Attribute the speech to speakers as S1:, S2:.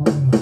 S1: Oh.